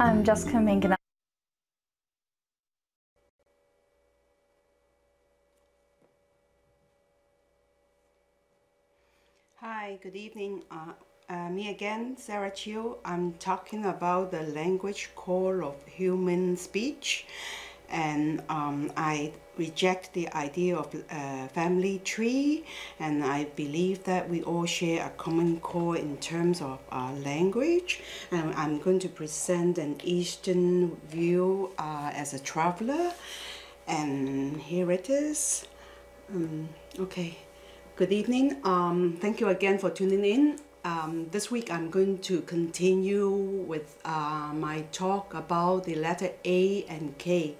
I'm Jessica Manganello. Hi, good evening. Uh, uh, me again, Sarah Chiu. I'm talking about the language core of human speech and um, I reject the idea of a family tree and I believe that we all share a common core in terms of uh, language. And I'm going to present an Eastern view uh, as a traveler and here it is. Um, okay. Good evening. Um, thank you again for tuning in. Um, this week I'm going to continue with uh, my talk about the letter A and K.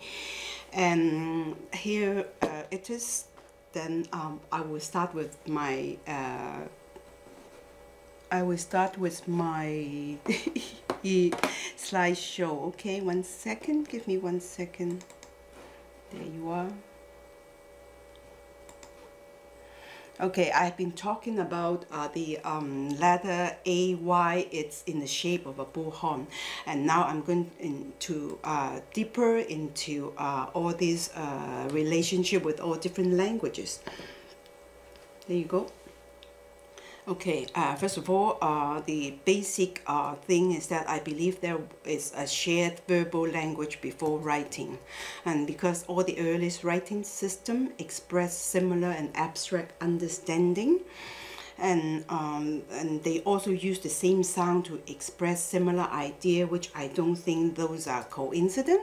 And here uh, it is. Then um, I will start with my. Uh, I will start with my slideshow. Okay, one second. Give me one second. There you are. Okay, I've been talking about uh, the um, letter AY. It's in the shape of a bullhorn. And now I'm going into uh, deeper into uh, all these uh, relationship with all different languages. There you go. Okay, uh, first of all, uh, the basic uh, thing is that I believe there is a shared verbal language before writing. And because all the earliest writing system express similar and abstract understanding, and um, and they also use the same sound to express similar idea, which I don't think those are coincident.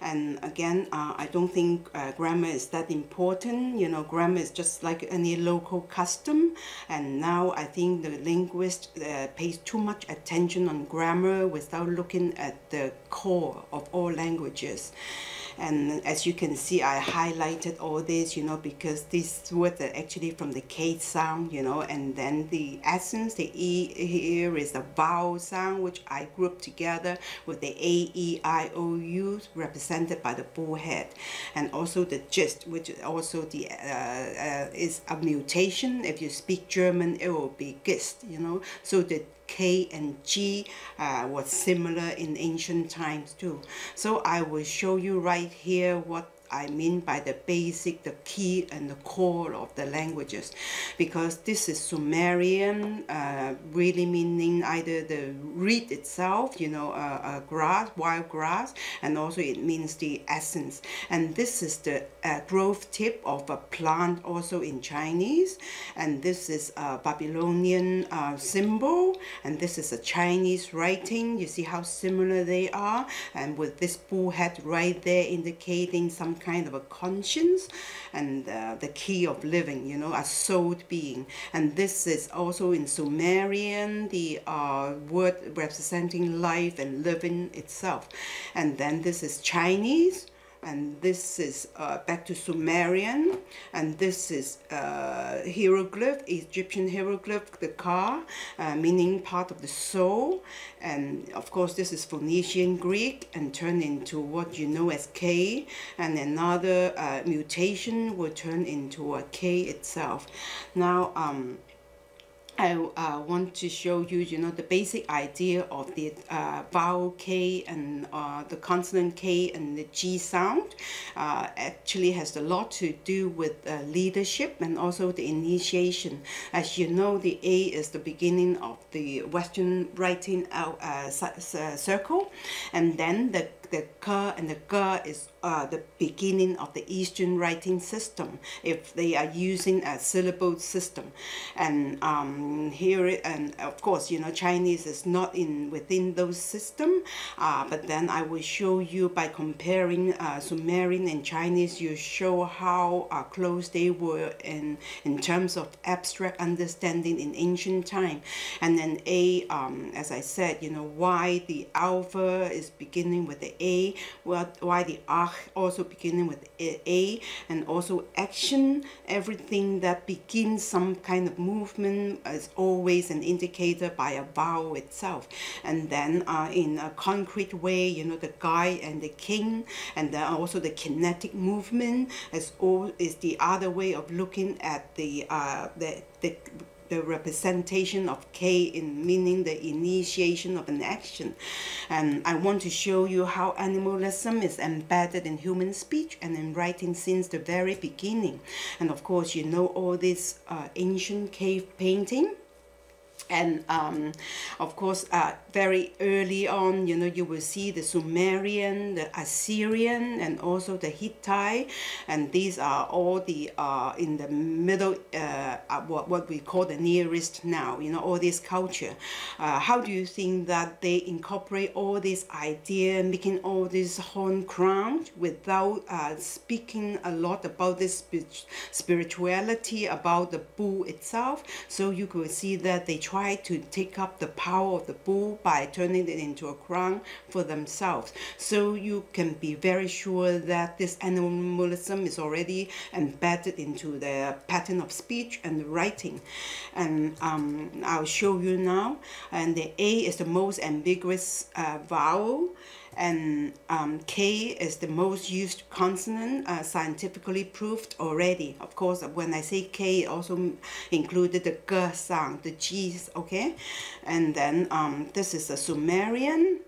And again, uh, I don't think uh, grammar is that important. You know, grammar is just like any local custom. And now I think the linguist uh, pays too much attention on grammar without looking at the core of all languages. And as you can see, I highlighted all this, you know, because these words are actually from the K sound, you know, and then the accents, the E here is the vowel sound, which I grouped together with the A, E, I, O, U, represented by the bullhead. And also the gist, which also the, uh, uh, is a mutation. If you speak German, it will be gist, you know. So the K and G uh, was similar in ancient times too. So I will show you right here what I mean by the basic, the key and the core of the languages because this is Sumerian, uh, really meaning either the reed itself, you know, uh, grass, wild grass, and also it means the essence. And this is the uh, growth tip of a plant also in Chinese. And this is a Babylonian uh, symbol. And this is a Chinese writing. You see how similar they are. And with this bull head right there indicating some kind of a conscience and uh, the key of living, you know, a soul being. And this is also in Sumerian, the uh, word representing life and living itself. And then this is Chinese, and this is uh, back to Sumerian, and this is uh, hieroglyph, Egyptian hieroglyph, the ka, uh, meaning part of the soul, and of course this is Phoenician Greek and turned into what you know as K, and another uh, mutation will turn into a K itself. Now, um, I uh, want to show you, you know, the basic idea of the uh, vowel K and uh, the consonant K and the G sound uh, actually has a lot to do with uh, leadership and also the initiation. As you know, the A is the beginning of the Western writing uh, circle, and then the the ka and the ga is uh, the beginning of the Eastern writing system if they are using a syllable system. And um, here, and of course, you know, Chinese is not in within those system, uh, but then I will show you by comparing uh, Sumerian and Chinese, you show how uh, close they were in, in terms of abstract understanding in ancient time. And then A, um, as I said, you know, why the alpha is beginning with the a, why the ach also beginning with A, and also action, everything that begins some kind of movement is always an indicator by a vowel itself. And then uh, in a concrete way, you know, the guy and the king, and then also the kinetic movement is all is the other way of looking at the uh, the, the the representation of K in meaning the initiation of an action. And I want to show you how animalism is embedded in human speech and in writing since the very beginning. And of course, you know all this uh, ancient cave painting and um, of course uh, very early on you know you will see the Sumerian the Assyrian and also the Hittite and these are all the uh, in the middle uh, uh what, what we call the Near East now you know all this culture. Uh, how do you think that they incorporate all this idea making all this horn crown without uh, speaking a lot about this spirituality about the bull itself? So you could see that they try to take up the power of the bull by turning it into a crown for themselves. So you can be very sure that this animalism is already embedded into the pattern of speech and writing. And um, I'll show you now. And the A is the most ambiguous uh, vowel and um, K is the most used consonant, uh, scientifically proved already. Of course, when I say K, it also included the G sound, the G's, okay? And then um, this is a Sumerian,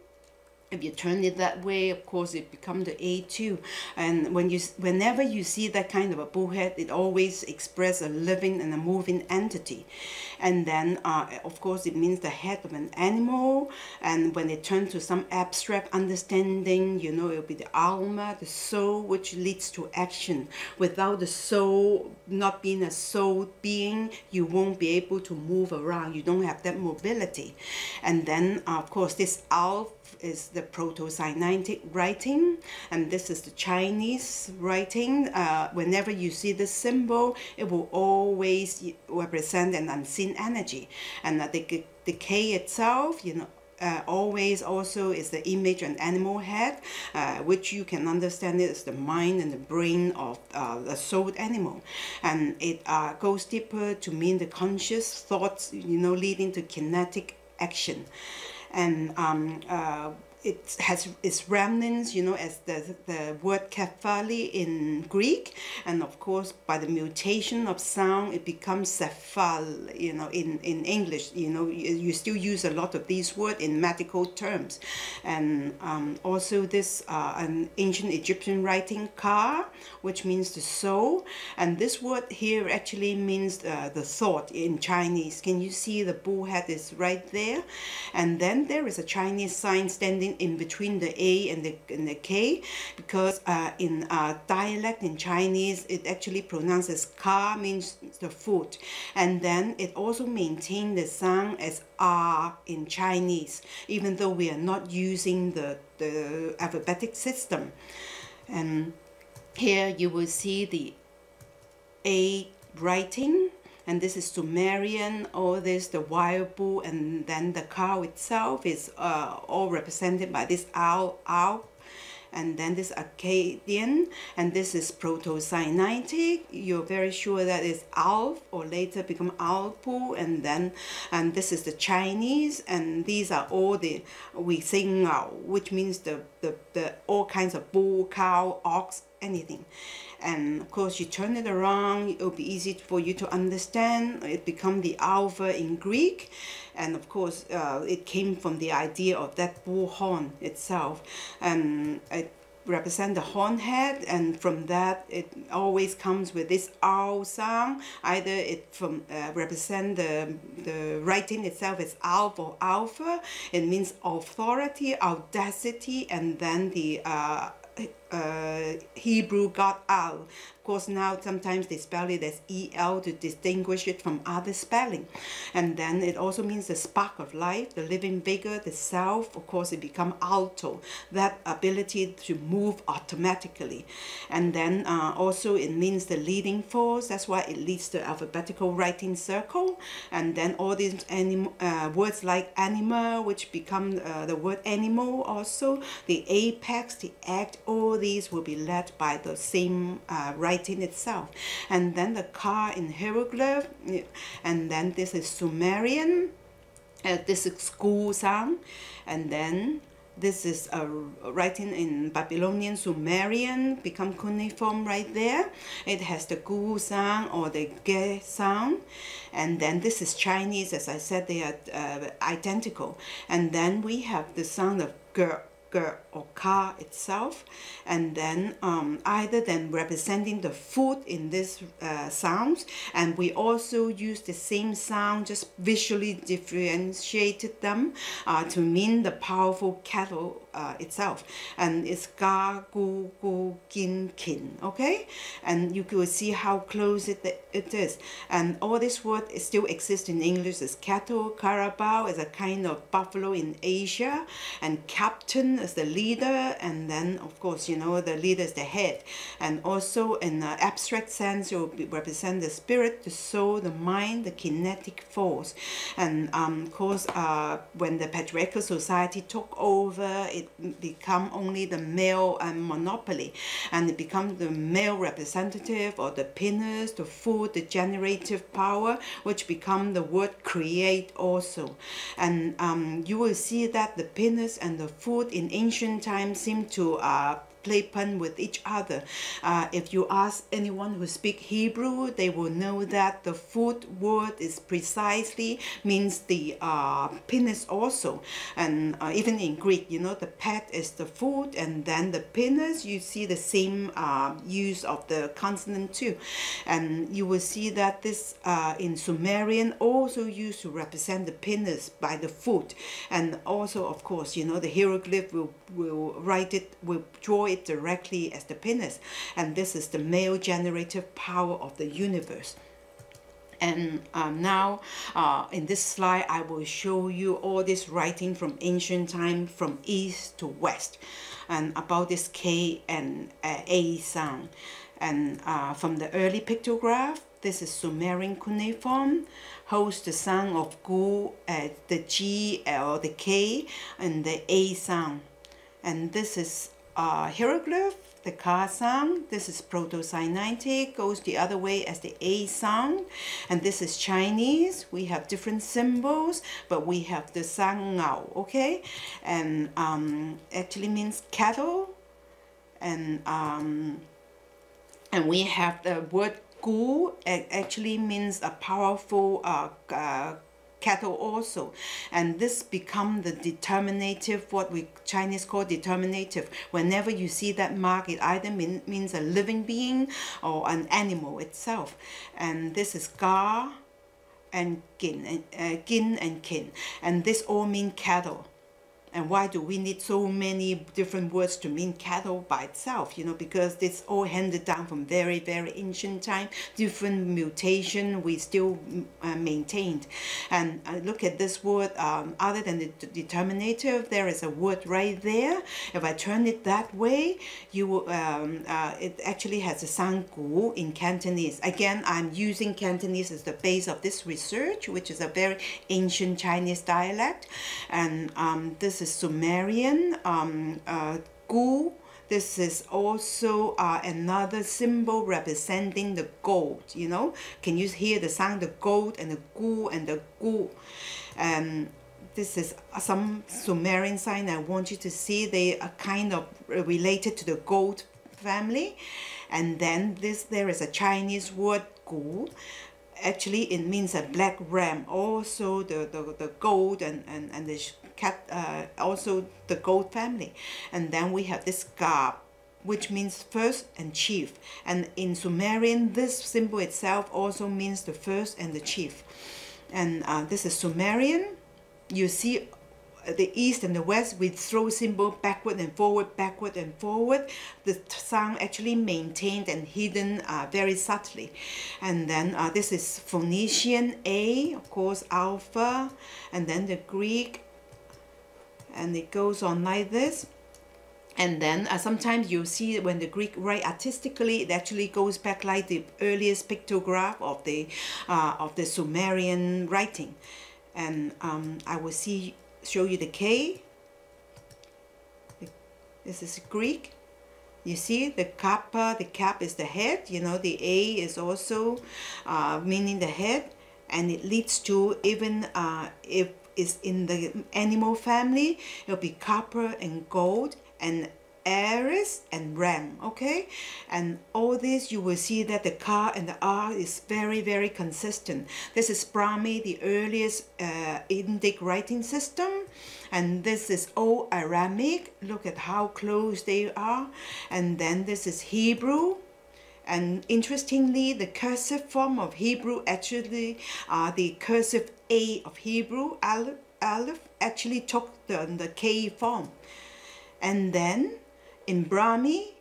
if you turn it that way, of course, it becomes the A2. And when you, whenever you see that kind of a bullhead, it always expresses a living and a moving entity. And then, uh, of course, it means the head of an animal. And when it turns to some abstract understanding, you know, it'll be the alma, the soul, which leads to action. Without the soul, not being a soul being, you won't be able to move around. You don't have that mobility. And then, uh, of course, this alpha is the Proto-Sinaitic writing, and this is the Chinese writing. Uh, whenever you see this symbol, it will always represent an unseen energy. And uh, the, K itself, you know, uh, always also is the image an animal head, uh, which you can understand it as the mind and the brain of uh, the soul animal. And it uh, goes deeper to mean the conscious thoughts, you know, leading to kinetic action and um, uh, it has its remnants, you know, as the, the word kephali in Greek, and of course by the mutation of sound, it becomes cephal, you know, in, in English, you know, you, you still use a lot of these words in medical terms. And um, also this, uh, an ancient Egyptian writing, ka, which means the soul, and this word here actually means uh, the thought in Chinese. Can you see the bullhead is right there? And then there is a Chinese sign standing in between the A and the, and the K because uh, in uh, dialect in Chinese it actually pronounces ka means the foot and then it also maintains the sound as R in Chinese even though we are not using the, the alphabetic system. And here you will see the A writing and this is Sumerian, all this, the wild bull, and then the cow itself is uh, all represented by this owl, owl. And then this Akkadian, and this is Proto-Sinaitic. You're very sure that is Alf, or later become Alpu, and then, and this is the Chinese, and these are all the, we sing now, which means the, the, the all kinds of bull, cow, ox, anything. And of course you turn it around it'll be easy for you to understand. It become the alpha in Greek. And of course uh, it came from the idea of that bull horn itself. And it represent the horn head and from that it always comes with this owl sound. Either it from uh, represent the the writing itself is alpha or alpha. It means authority audacity and then the uh, uh, Hebrew God Al course now sometimes they spell it as EL to distinguish it from other spelling. And then it also means the spark of life, the living vigor, the self. Of course, it become alto, that ability to move automatically. And then uh, also it means the leading force. That's why it leads to alphabetical writing circle. And then all these anim uh, words like animal, which become uh, the word animal also. The apex, the act, all these will be led by the same uh, writing itself. And then the car in hieroglyph, and then this is Sumerian, uh, this is school sound, and then this is a writing in Babylonian Sumerian, become cuneiform right there. It has the gu sound or the ge sound. And then this is Chinese, as I said, they are uh, identical. And then we have the sound of ge or ka itself and then um, either then representing the food in this uh, sounds and we also use the same sound just visually differentiated them uh, to mean the powerful cattle uh, itself. And it's ga gu gu gin kin okay? And you could see how close it, it is. And all this word still exists in English. As cattle carabao is a kind of buffalo in Asia. And captain is the leader. And then of course you know the leader is the head. And also in an abstract sense will represent the spirit the soul the mind the kinetic force. And um, of course uh, when the patriarchal society took over it become only the male um, monopoly and it becomes the male representative or the pinners the food the generative power which become the word create also. And um, you will see that the pinners and the food in ancient times seem to uh, play pun with each other. Uh, if you ask anyone who speak Hebrew, they will know that the foot word is precisely means the uh, penis also. And uh, even in Greek, you know, the pet is the foot and then the penis, you see the same uh, use of the consonant too. And you will see that this uh, in Sumerian also used to represent the penis by the foot. And also, of course, you know, the hieroglyph will, will write it, will draw it directly as the penis. And this is the male generative power of the universe. And um, now uh, in this slide, I will show you all this writing from ancient time from east to west and about this K and uh, A sound. And uh, from the early pictograph, this is Sumerian cuneiform, holds the sound of Gu, uh, the G or the K, and the A sound. And this is uh, hieroglyph, the ka sound. This is Proto-Sinaitic, goes the other way as the A sound. And this is Chinese. We have different symbols, but we have the sang ngao, okay? And um, actually means cattle. And, um, and we have the word gu, it actually means a powerful uh, uh, cattle also. And this become the determinative what we Chinese call determinative. Whenever you see that mark it either mean, means a living being or an animal itself. And this is gar and gin and uh, gin and kin. And this all mean cattle and why do we need so many different words to mean cattle by itself you know because it's all handed down from very very ancient time different mutation we still uh, maintained. And uh, look at this word um, other than the determinative there is a word right there. If I turn it that way you um, uh, it actually has a sound gu in Cantonese. Again I'm using Cantonese as the base of this research which is a very ancient Chinese dialect. And um, this is Sumerian um, uh, gu. This is also uh, another symbol representing the gold, you know. Can you hear the sound, the gold and the gu and the gu? And this is some Sumerian sign I want you to see. They are kind of related to the gold family. And then this there is a Chinese word gu actually it means a black ram also the the, the gold and, and and the cat uh, also the gold family. And then we have this garb which means first and chief. And in Sumerian this symbol itself also means the first and the chief. And uh, this is Sumerian. You see the east and the west we throw symbol backward and forward backward and forward. The sound actually maintained and hidden uh, very subtly. And then uh, this is Phoenician A of course alpha. And then the Greek and it goes on like this and then uh, sometimes you see when the Greek write artistically, it actually goes back like the earliest pictograph of the uh, of the Sumerian writing. And um, I will see show you the K. This is Greek. You see the kappa, the cap is the head, you know, the A is also uh, meaning the head and it leads to even uh, if is in the animal family, it'll be copper and gold and Aries and Ram, okay? And all this, you will see that the Ka and the R is very, very consistent. This is Brahmi, the earliest uh, Indic writing system. And this is Old Aramic. Look at how close they are. And then this is Hebrew. And interestingly, the cursive form of Hebrew actually, uh, the cursive A of Hebrew, Aleph, Aleph actually took the, the K form. And then in Brahmi,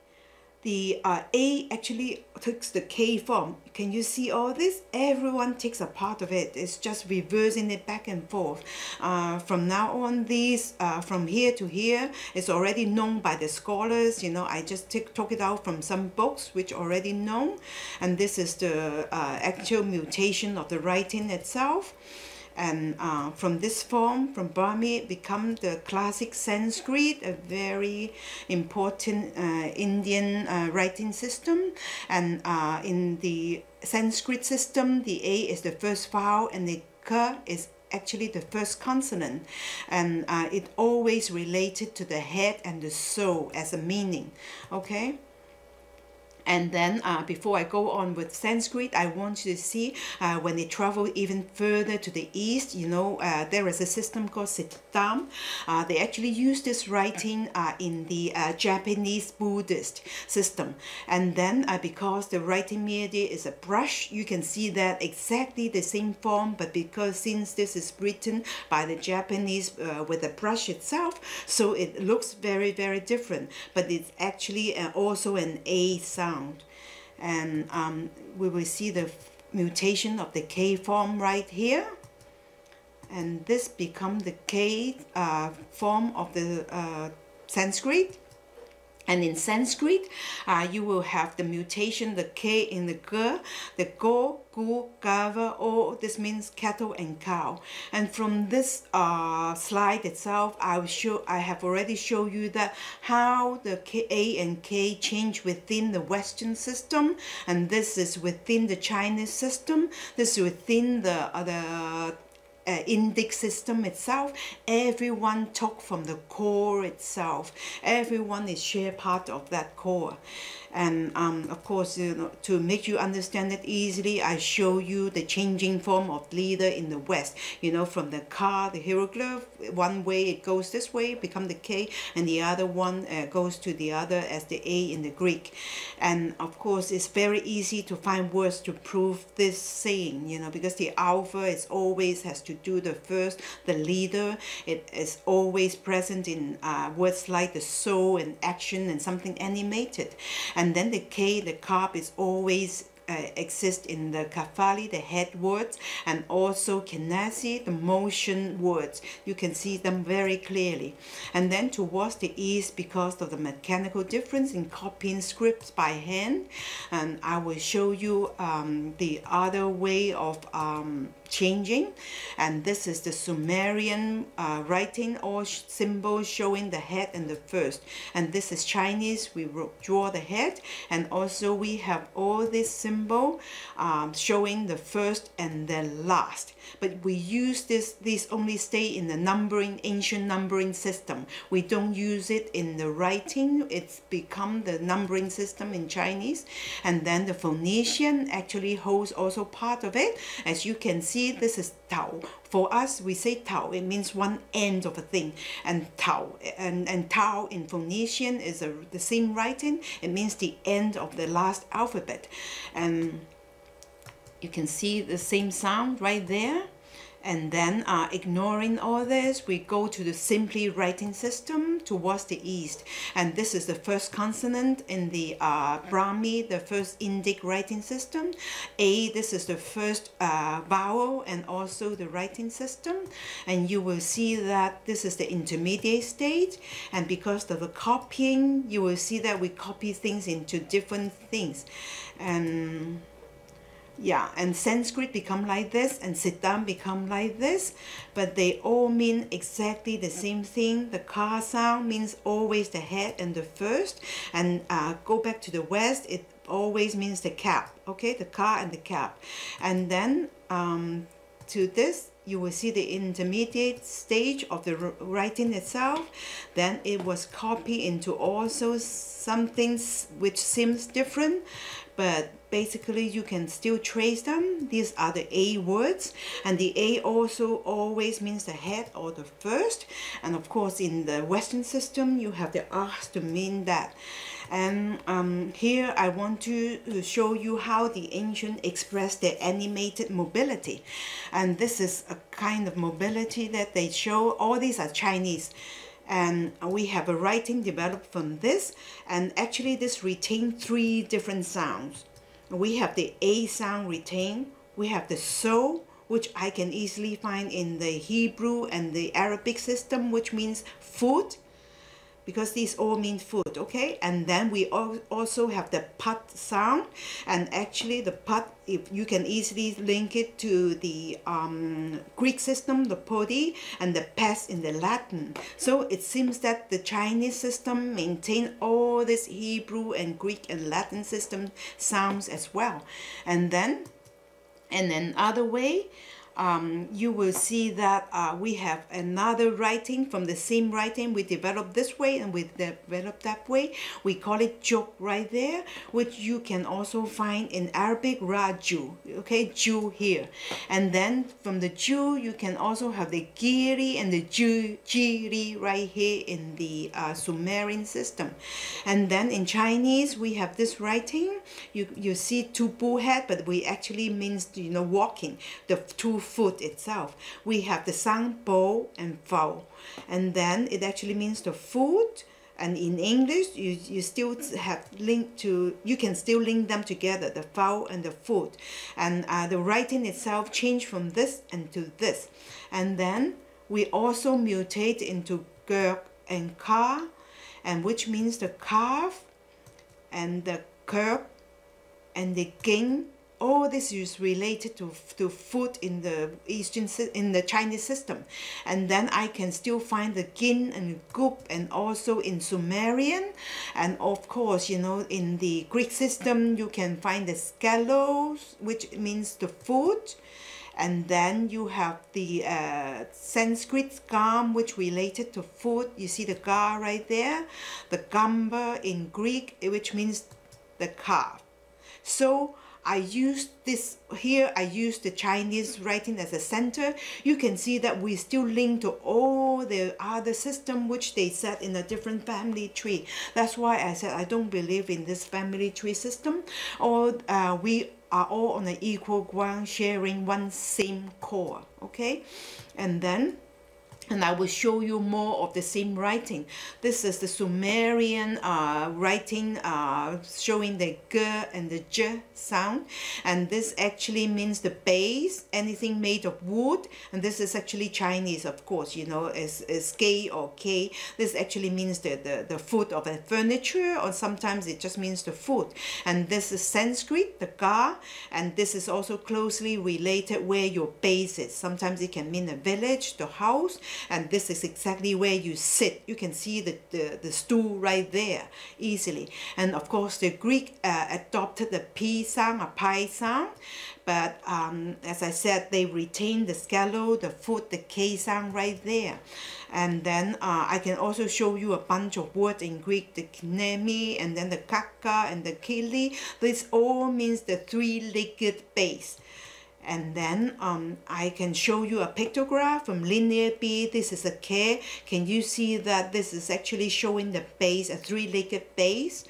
the uh, A actually takes the K form. Can you see all this? Everyone takes a part of it. It's just reversing it back and forth. Uh, from now on, these uh, from here to here is already known by the scholars. You know, I just take, took it out from some books which already known. And this is the uh, actual mutation of the writing itself and uh, from this form from it become the classic Sanskrit a very important uh, Indian uh, writing system. And uh, in the Sanskrit system the A is the first vowel and the K is actually the first consonant. And uh, it always related to the head and the soul as a meaning. Okay and then uh, before I go on with Sanskrit, I want you to see uh, when they travel even further to the east, you know, uh, there is a system called Siddham. Uh, they actually use this writing uh, in the uh, Japanese Buddhist system. And then because the writing media is a brush, you can see that exactly the same form, but because since this is written by the Japanese with a brush itself, so it looks very, very different. But it's actually also an A sound and um, we will see the mutation of the K form right here. And this become the K uh, form of the uh, Sanskrit and in Sanskrit, uh, you will have the mutation, the K in the G, the Go, Gu, Gava, O, this means cattle and cow. And from this uh, slide itself, I will show, I have already shown you that how the K, A and K change within the Western system. And this is within the Chinese system. This is within the, uh, the uh, Indic system itself, everyone took from the core itself. Everyone is share part of that core and um, of course you know, to make you understand it easily I show you the changing form of leader in the West. You know from the car the hieroglyph one way it goes this way become the K and the other one uh, goes to the other as the A in the Greek. And of course it's very easy to find words to prove this saying you know because the alpha is always has to do the first the leader. It is always present in uh, words like the soul and action and something animated. And and then the K, the carb is always uh, exist in the Kephali, the head words, and also Kinesi, the motion words. You can see them very clearly. And then towards the east, because of the mechanical difference in copying scripts by hand, and I will show you um, the other way of um, changing. And this is the Sumerian uh, writing or symbol showing the head and the first. And this is Chinese we draw the head. And also we have all this symbol um, showing the first and the last but we use this this only stay in the numbering ancient numbering system. We don't use it in the writing. It's become the numbering system in Chinese. And then the Phoenician actually holds also part of it. As you can see this is Tao. For us we say Tao. It means one end of a thing. And Tao and, and Tao in Phoenician is a, the same writing. It means the end of the last alphabet. And you can see the same sound right there. And then uh, ignoring all this we go to the simply writing system towards the east. And this is the first consonant in the uh, Brahmi the first Indic writing system. A this is the first uh, vowel and also the writing system. And you will see that this is the intermediate state and because of the copying you will see that we copy things into different things. And yeah and Sanskrit become like this and Siddham become like this but they all mean exactly the same thing. The car sound means always the head and the first and uh, go back to the west it always means the cap okay? The car and the cap. And then um, to this you will see the intermediate stage of the writing itself. Then it was copied into also some things which seems different, but basically you can still trace them. These are the A words, and the A also always means the head or the first. And of course, in the Western system, you have the R's to mean that. And um, here I want to show you how the ancient expressed their animated mobility. And this is a kind of mobility that they show. All these are Chinese. And we have a writing developed from this. And actually this retained three different sounds. We have the a sound retained. We have the so which I can easily find in the Hebrew and the Arabic system which means food because these all mean food okay? And then we also have the pat sound. And actually the pat if you can easily link it to the um, Greek system the podi and the pes in the Latin. So it seems that the Chinese system maintain all this Hebrew and Greek and Latin system sounds as well. And then in another way um, you will see that uh, we have another writing from the same writing. We developed this way and we developed that way. We call it joke right there which you can also find in Arabic raju okay? Jew here. And then from the Jew you can also have the giri and the Jew jiri right here in the uh, Sumerian system. And then in Chinese we have this writing. You you see two bull head but we actually means you know walking. The two food itself. We have the sound bo, and fao. And then it actually means the food. And in English, you, you still have linked to, you can still link them together, the fao and the food. And uh, the writing itself changed from this and to this. And then we also mutate into ger and ka, and which means the calf and the curb and the ging all this is related to, to food in the Eastern in the Chinese system, and then I can still find the gin and gup and also in Sumerian, and of course you know in the Greek system you can find the scalos, which means the food, and then you have the uh, Sanskrit gam which related to food. You see the ga right there, the gamba in Greek which means the calf. So I use this here, I use the Chinese writing as a center. You can see that we still link to all the other system which they set in a different family tree. That's why I said I don't believe in this family tree system. Or uh, we are all on an equal ground sharing one same core, okay? And then and I will show you more of the same writing. This is the Sumerian uh, writing uh, showing the g and the j sound and this actually means the base, anything made of wood and this is actually Chinese of course you know is, is k or k. This actually means the, the, the foot of a furniture or sometimes it just means the foot and this is Sanskrit, the ga and this is also closely related where your base is. Sometimes it can mean a village, the house and this is exactly where you sit. You can see the, the, the stool right there easily. And of course the Greek uh, adopted the P sound a pi sound but um, as I said they retain the scalo the foot the K sound right there. And then uh, I can also show you a bunch of words in Greek the knemi, and then the kaka and the kili. This all means the three-legged base and then um, I can show you a pictograph from linear B. This is a K. Can you see that this is actually showing the base, a three-legged base?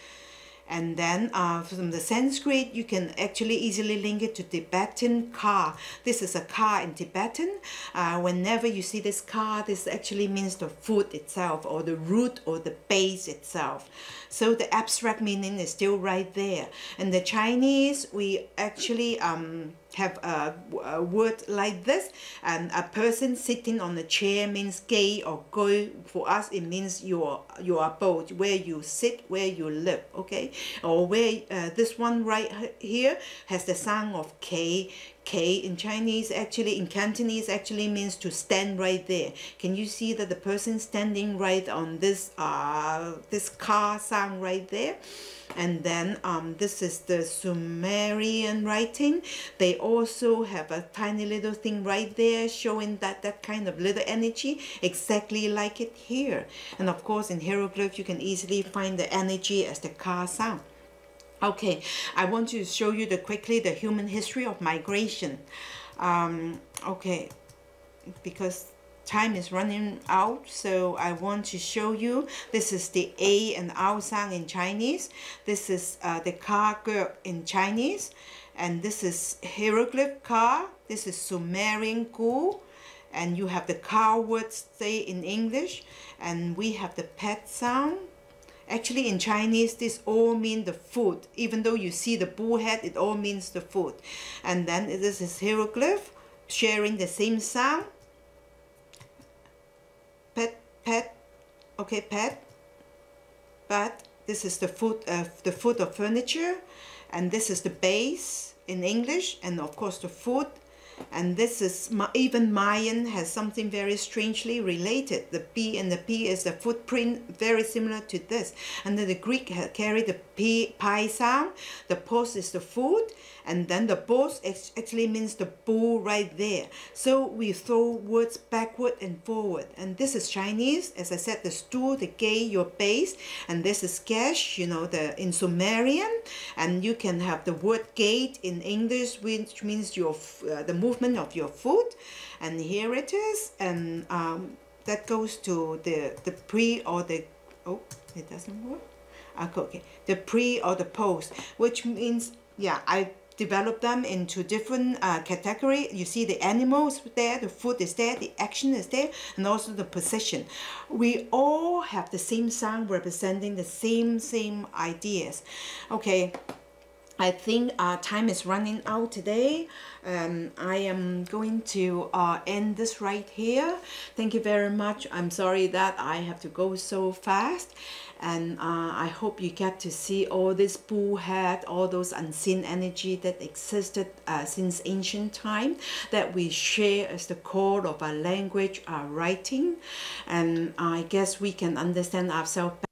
And then uh, from the Sanskrit, you can actually easily link it to Tibetan car. This is a car in Tibetan. Uh, whenever you see this car, this actually means the foot itself or the root or the base itself. So the abstract meaning is still right there. In the Chinese, we actually um, have a, a, word like this. And a person sitting on a chair means gay or go for us it means your your abode where you sit where you live okay? Or where uh, this one right here has the sound of k. K in Chinese actually in Cantonese actually means to stand right there. Can you see that the person standing right on this uh this car sound right there? And then um, this is the Sumerian writing. They also have a tiny little thing right there showing that that kind of little energy exactly like it here. And of course in hieroglyph you can easily find the energy as the car sound. Okay, I want to show you the quickly the human history of migration. Um, okay, because time is running out, so I want to show you. This is the A and R sound in Chinese. This is uh, the car girl in Chinese, and this is hieroglyph car. This is Sumerian gu, and you have the car word say in English, and we have the pet sound Actually, in Chinese, this all mean the food. Even though you see the bull head, it all means the food. And then this is hieroglyph, sharing the same sound. Pet, pet, okay, pet. But this is the foot of uh, the foot of furniture, and this is the base in English, and of course the foot and this is even Mayan has something very strangely related. The B and the P is the footprint, very similar to this. And then the Greek carry the P, pi sound. The post is the food, and then the boss actually means the bull right there. So we throw words backward and forward. And this is Chinese, as I said, the stool, the gate, your base, and this is cash, you know, the in Sumerian, and you can have the word gate in English, which means your uh, the movement of your foot. And here it is. And um, that goes to the the pre or the oh it doesn't work? Okay. The pre or the post which means yeah I develop them into different uh, category. You see the animals there, the food is there, the action is there, and also the position. We all have the same sound representing the same, same ideas. Okay, I think uh, time is running out today. Um, I am going to uh, end this right here. Thank you very much. I'm sorry that I have to go so fast. And uh, I hope you get to see all this bull head, all those unseen energy that existed uh, since ancient time that we share as the core of our language, our writing. And I guess we can understand ourselves